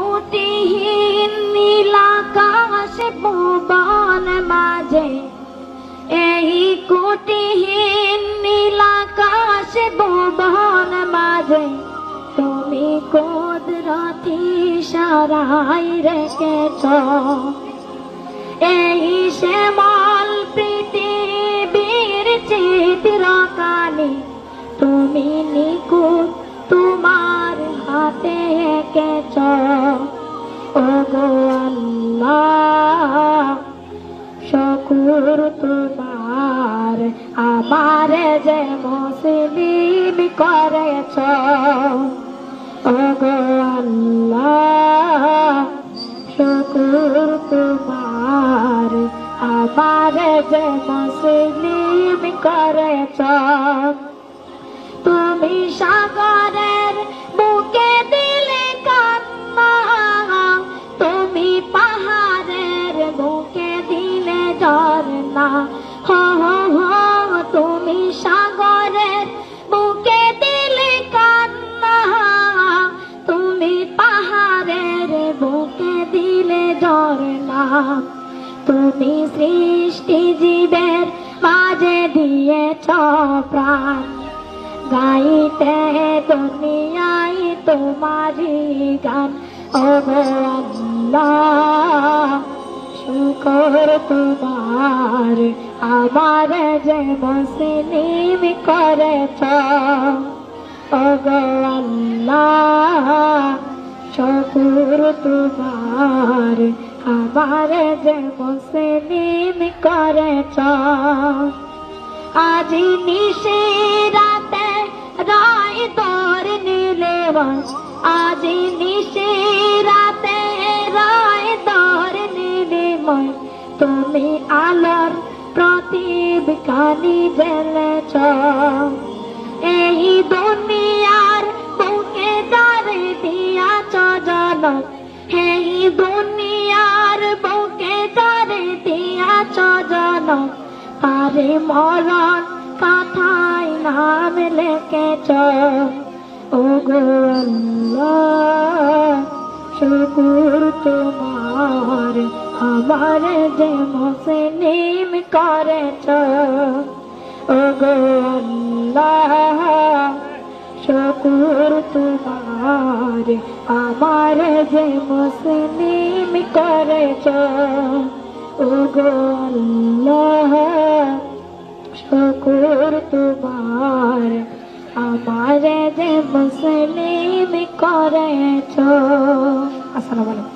কোটিহীন নীলাকাশ ভুবন মাঝে। এই কোটিহীন নীলাকাশ ভুবন মাঝে। তুমি কুদরতি সারাই রেখেছ। এই শ্যামল পৃথিবীর চিত্রকানি, তুমি হাতে এঁকেছ ও আল্লাহ, শকুর তোমার আমার যে মুসলিম করেছ। ও আল্লাহ, শকুর তোমার আমার যে মুসলিম করেছ। তুমি সাগরের তুমি সাগরের বুকে দিলে কান্না, তুমি পাহাড়ের বুকে দিলে ঝর্ণা, তুমি সৃষ্টি জীবের মাঝে দিয়েছ প্রাণ। গাইতে দুনিয়ায় তোমারি গান, ও শুকর তোমার আমার যে মুসলিম করেছ আল্লাহ, শুকুর তোমার। আমার যে মুসলিম করেছ, আজি নিশে রাতে রায় তোর নীলেবন আজি নিশে রাতে রায় তোর নীলিময় তুমি আলোর প্রদীপ কানি জ্বেলেছ। এই দুনিয়ার বুকে দারে দিয়াছ জনক। এই দুনিয়ার বুকে দারে দিয়াছ জনক। পারে মরণ কথায় নাম লেখেছ। ও গো শুকুর তোমার আমার যে মুসলিম করেছ ও গো আল্লাহ, শুকুর তোমার। আমার যে মুসলিম করেছ ও গো আল্লাহ, শুকুর তোমার। আমার যে মুসলিম করেছ। আসসালামু আলাইকুম।